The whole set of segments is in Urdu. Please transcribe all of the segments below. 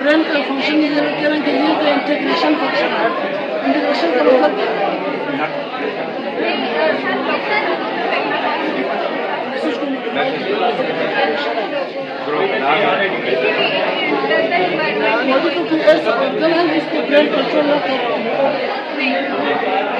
برانڈ کا فنکشن کی ضرورت کریں کہ یہ تو انٹیگریشن فنکشن ہے انٹیگریشن کا مطلب Thank you.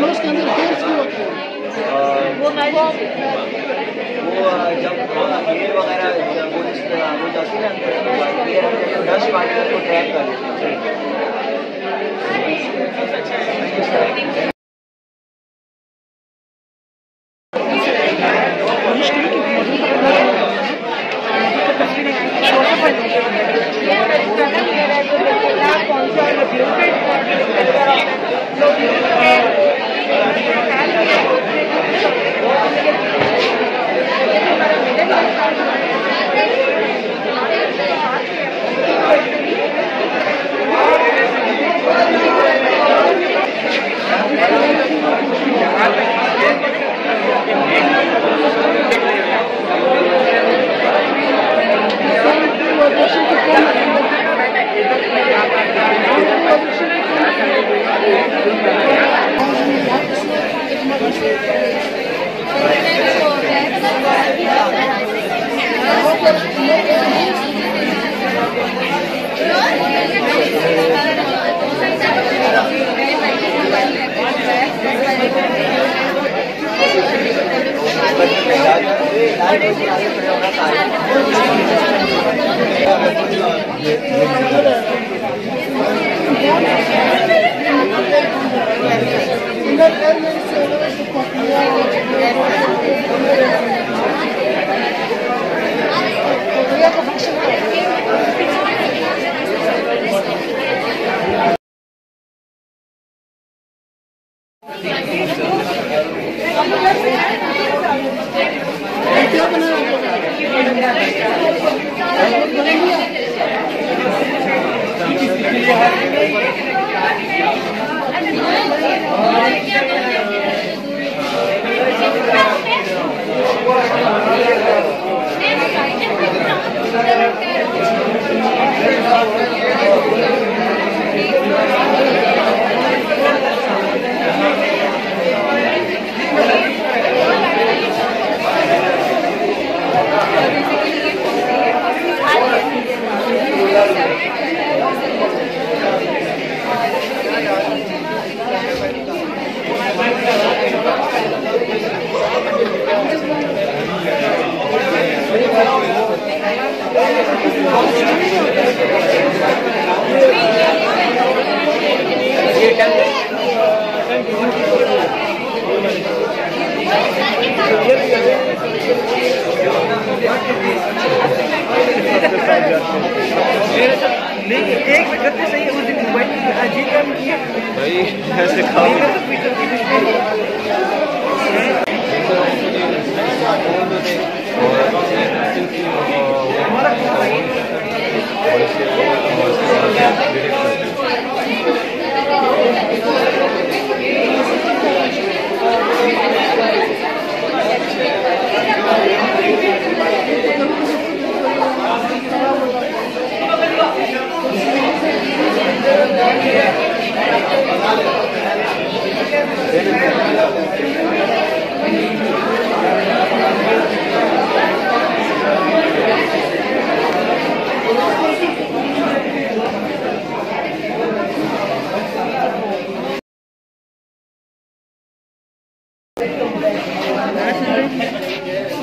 Most of the kids وہ جب گیئر وغیرہ دس پارٹیکل کو ٹریک کر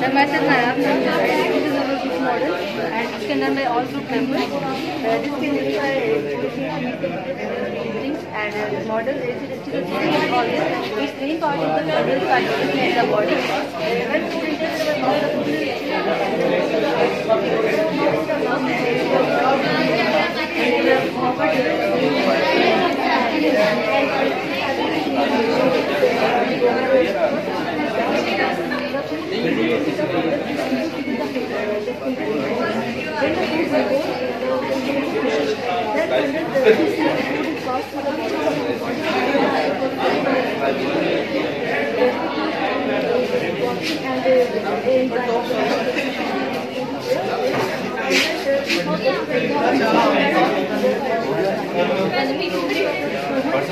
میں میسر نایاب ماڈل اینڈ اس کے اندر میں آل گروپ ممبر جس کے and model body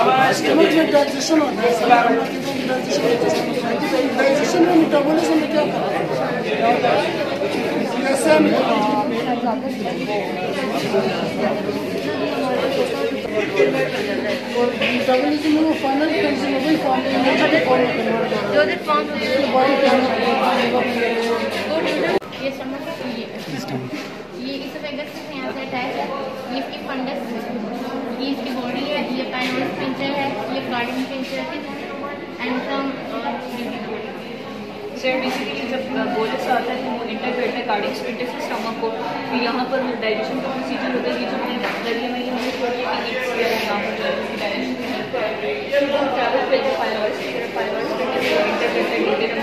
Ama aşkımın cenneti şunu. Ama aşkımın cenneti şunu. Reaction میں میٹابولزم میں کیا میٹابولزم میں وہ فائنل کنزیومیبل فارم یہ اس ویگس سے یہاں سے اٹیک ہے یہ اس کی فنڈس یہ اس کی باڈی ہے یہ پینس پنچر ہے یہ گارڈن پنچر ہے اینڈ سم سر بیسکلی جب بولس آتا ہے تو وہ انٹر کرتا ہے کارڈک اسٹوڈنٹ سے اسٹمک کو تو یہاں پر ڈائجیشن کا پروسیجر ہوتا ہے یہ جو نے ذریعے میں یہ ہے یہاں پر ٹریول پہ جو پہ ہے ڈیٹے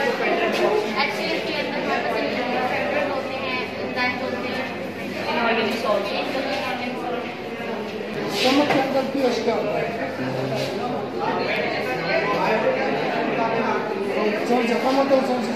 ہم ہوتا ہے Giorgia, come on, don't force it.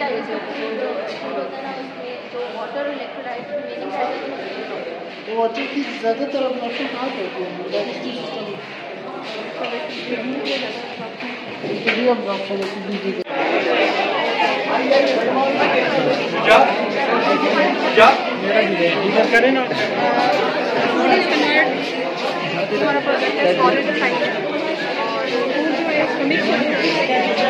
data ہے جو واٹر واٹر کی زیادہ تر ابلیکشن کہاں ہے کریں نا ہے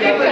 iPhone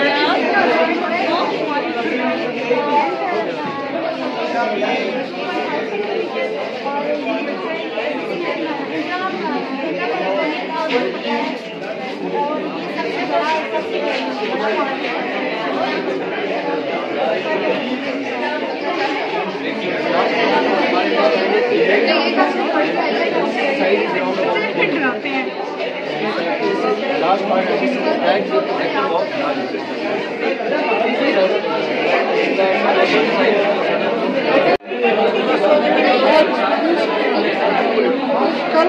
کل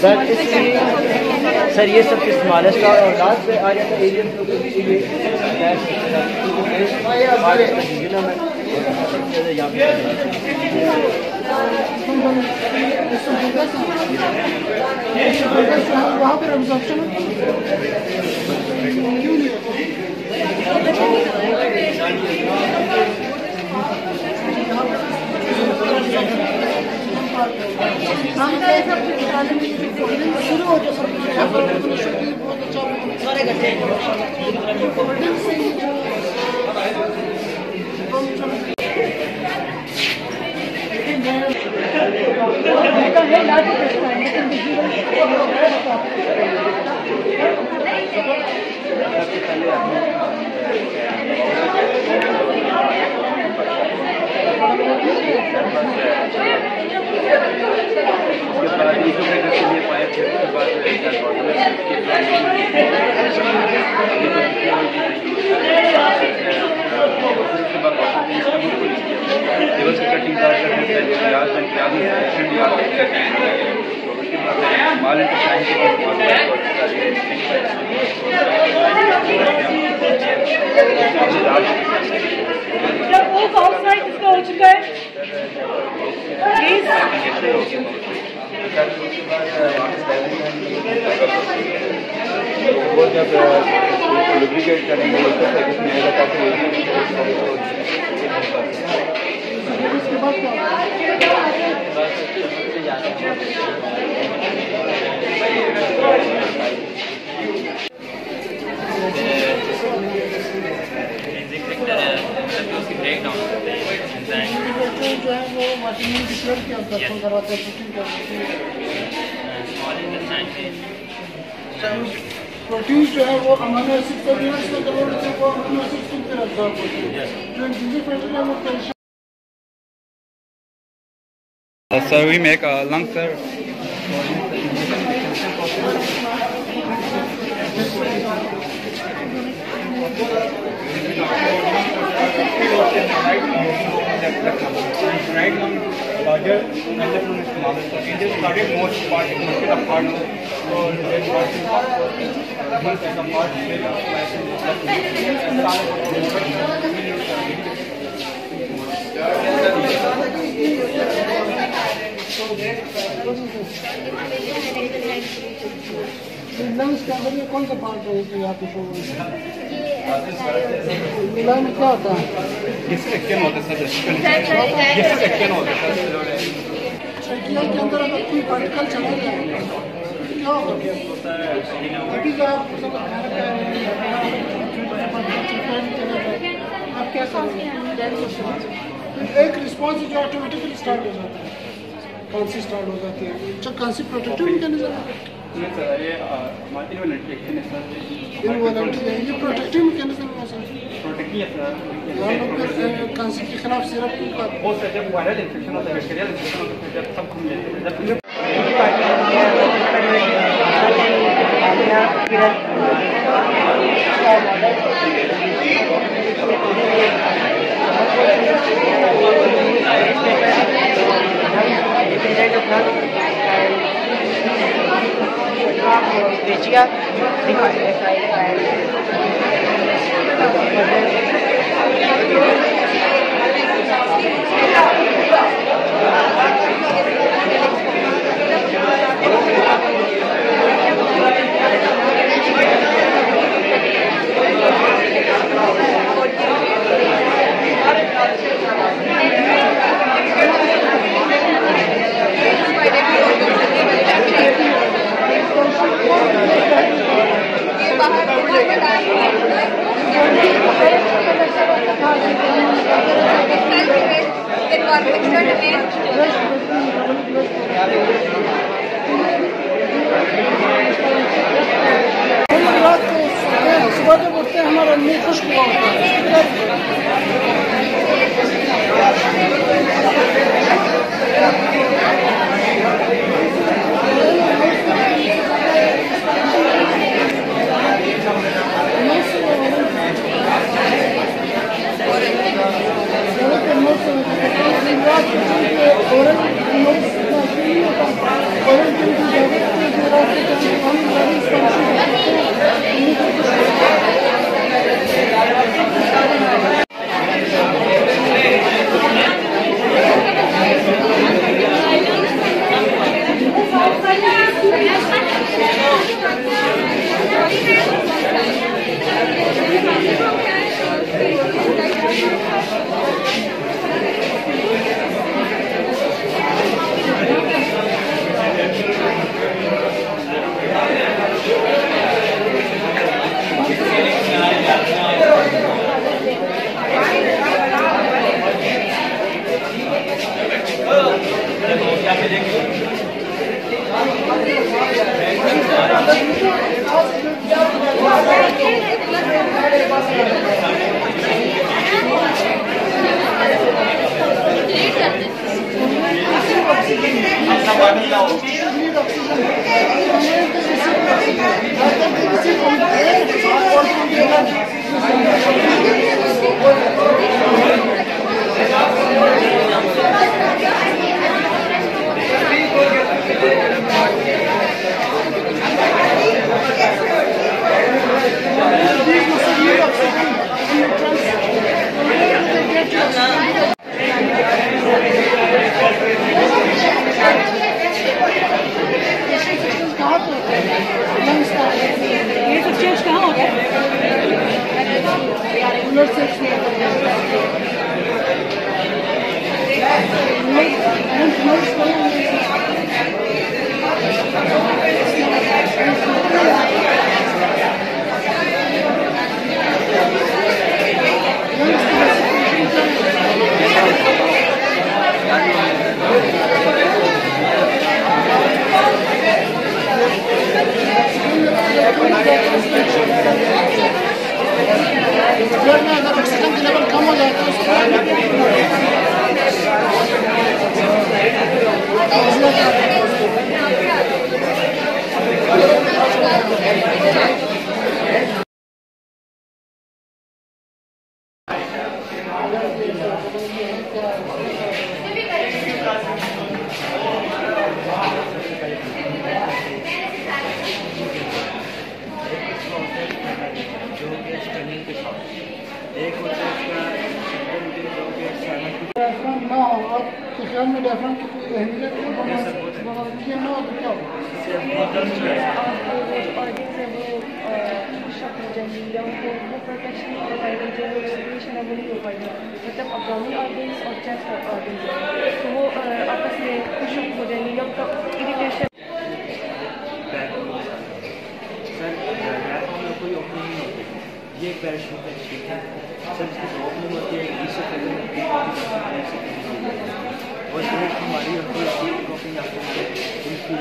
سر اس کی سر یہ سب اسمالسٹ اور لاسٹ پہ آ جاتا ہے. ایریا وہاں کیوں نہیں ہوتا شروع ہو جائے سر بہت اچھا جب وہ آؤٹ سائڈ اس کا ہو چکا ہے پلیز وہ جب ڈپلیکیٹ کریں گے اس کا کچھ نہیں ہوگا تاکہ اس کے بعد کیا ہوگا؟ ڈاکٹر جو ہے وہ واٹرمین ڈکلیئر کیا پرسن کرواتے ہیں پروٹین کرواتے ہیں جو ہے وہ امانو ایسڈ کا بھی اس کا کرواتے ہیں وہ امانو ایسڈ کن پر ابزارب ہوتے ہیں جو انجیزی فیکٹر ہے وہ calcium So we make a lung sir. Larger and left lung is smaller. So in this cardiac most part is much apart. So there's part these type of parts will lungs کے اندر یہ کون سا پارٹ ہے جو آپ کو شو میں کیا ہوتا ہے Yes, it can hold the Yes, it can hold the کے اندر اگر کوئی پارٹیکل چلا جائے کیا ہوگا آپ ایک رسپانس جو آٹومیٹکلی اسٹارٹ ہو جاتا ہے کانسی اسٹارٹ ہو جاتی ہے اچھا کانسی پروٹیکٹیو میکینزم ہے Yes, sir. ایکشن ہے سر انوالنٹری ہے یہ پروٹیکٹیو میکینزم ہے سر پروٹیکٹی ہے سر ہم لوگ کانسی کے خلاف ہیں؟ بہت سے جب وائرل انفیکشن ہوتا ہے بیکٹیریل انفیکشن ہوتا ہے جب سب ہم لیتے ہیں جب Vejiga required. Blood میں اگر آکسیجن کا لیول کم ہو جائے تو اس کو ایک ہوتا ہے ڈیافرام نہ ہو میں کی اہمیت یہ نہ ہو تو کیا مطلب ابڈومن آرگنس اور چیسٹ آرگنس تو وہ آپس میں شک ہو جائیں گے یا اریٹیشن کوئی نہیں ہوتی یہ ہے سر اس کی ہوتی ہے سے پہلے اور جو ہماری ہے آپ کو ان کی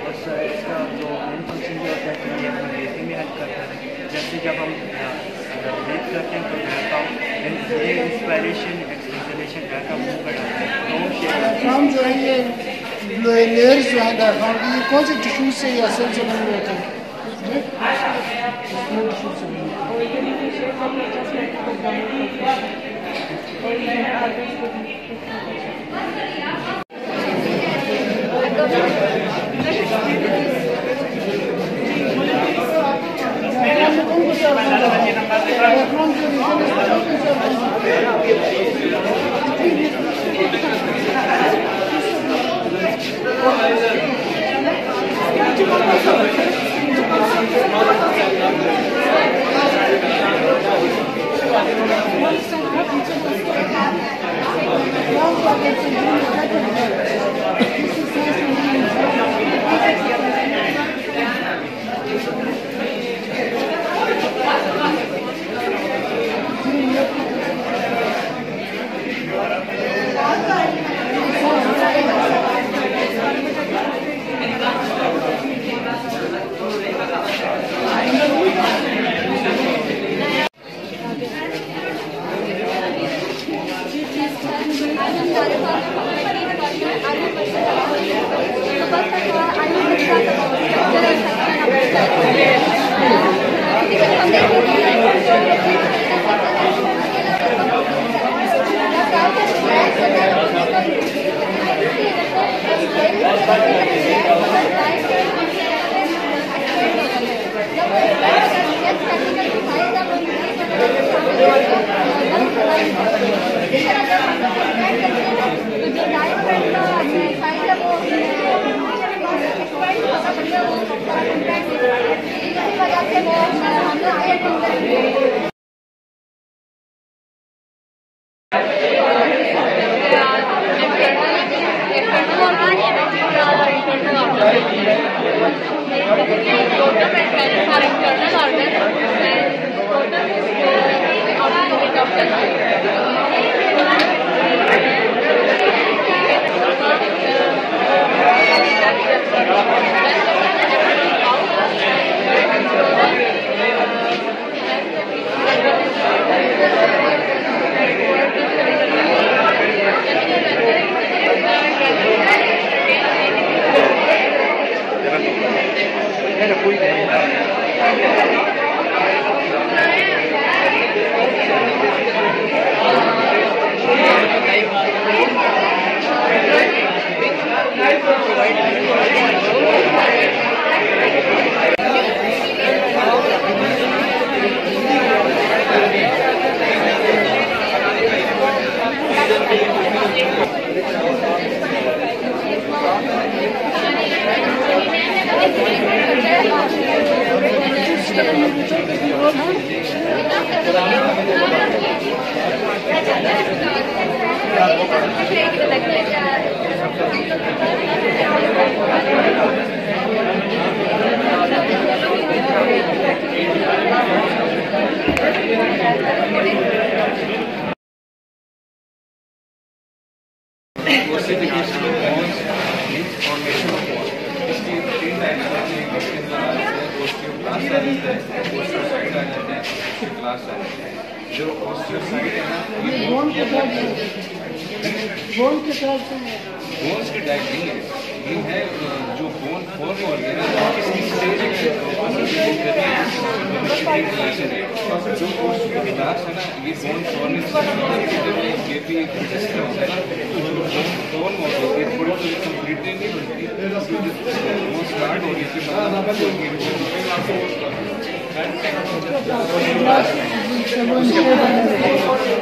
اور سر اس کا جو مین فنکشن جو ہوتا ہے یہ ہمیں بریتھنگ میں ہیلپ کرتا ہے جیسے جب ہم کرتے ہیں تو یہ انسپائریشن ایکسپریشن بیک آؤٹ منہ پر آتا جو ہے یہ لیئرز جو ہیں کون سے ٹشوز سے یا سیل سے بنے ہوتے ہیں؟ یہ بھی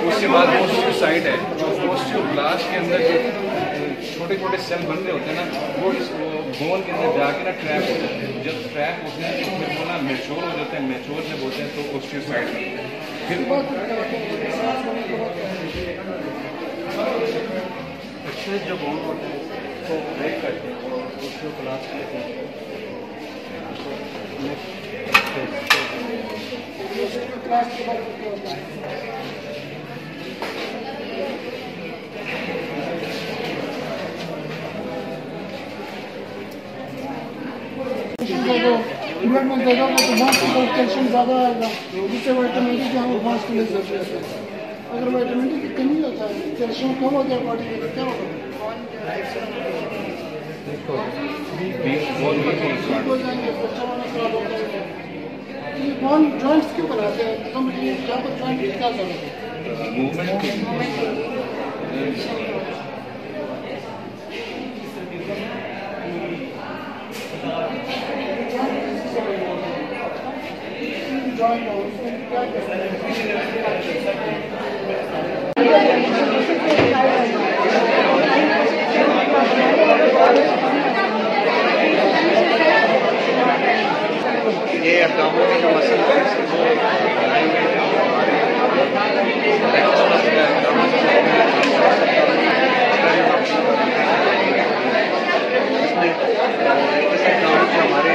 اس کے بعد وہ سوسائڈ ہے جو پوسٹ بلاسٹ کے اندر چھوٹے چھوٹے سیل بن رہے ہوتے ہیں نا، وہ اس بون کے اندر جا کے نا ٹریپ ہو جاتے ہیں۔ جب ٹریپ ہوتے ہیں تو پھر وہ نا میچور ہو جاتے ہیں۔ میچور جب ہوتے ہیں تو اس چیز سائڈ پھر بچے جو بون ہوتے ہیں اس بریک کرتے ہیں اور اس کو کلاس کرتے ہیں۔ کلاس کے بعد انوائرمنٹ دے گا وہ تو بانس کا کیلشیم زیادہ آئے گا۔ جس سے وائٹامن ڈی کی ہمیں بانس کی ضرورت ہے۔ اگر وائٹامن ڈی کی کمی ہو جائے کیلشیم کم ہو جائے باڈی میں تو کیا ہوگا موومنٹ یہ ابداموں کا مسئلہ ہمارے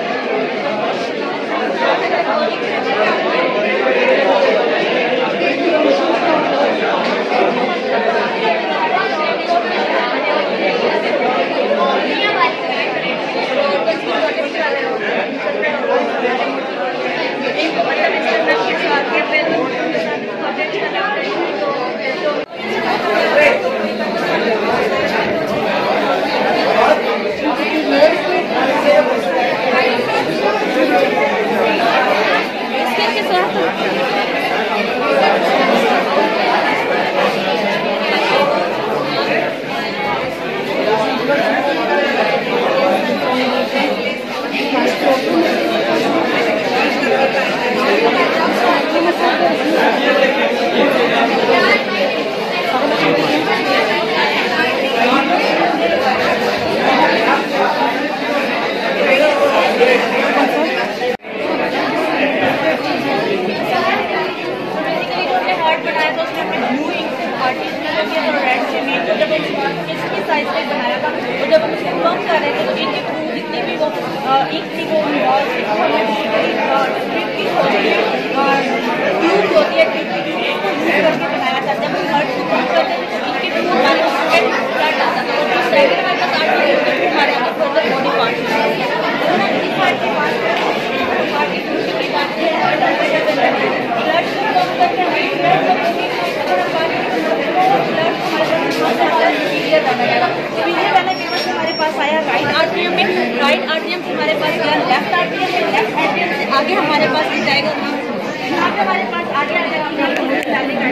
جب ہم اس کو لانچ کر رہے تھے تو ان کے تھرو جتنی بھی وہ ایک تھی وہ ٹیوب ہوتی ہے ٹیوب کی ٹیوب کر کے بنایا جاتا ہے ہم کرتے ہیں ان کے تھرو ہمارے بلڈ آتا تھا اور ہمارے پاس آٹھ ہمارے یہاں فردر باڈی پارٹ ہمارے پاس آیا رائٹ آر پی ایم میں رائٹ آر پی ایم سے ہمارے پاس آیا آگے ہمارے پاس بھی جائے گا یہاں ہمارے پاس آگے جائے گا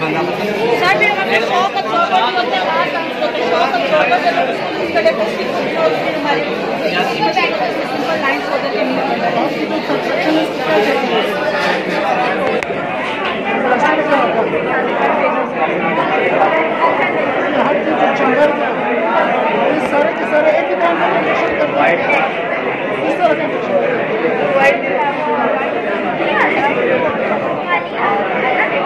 کوئی بندہ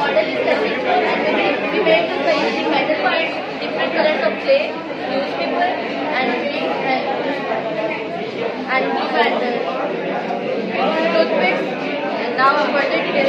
model is and we made the scientific by different colors of clay, newspaper and and, and and toothpicks and now further details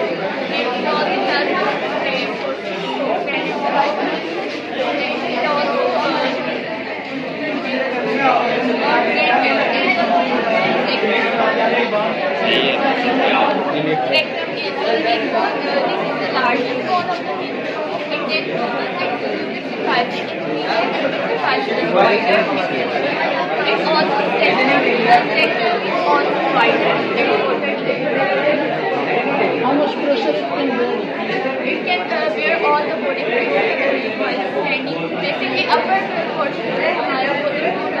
Tractor کے اندر ہم اس پروسنگ جیسے کہ اپنے ہمارا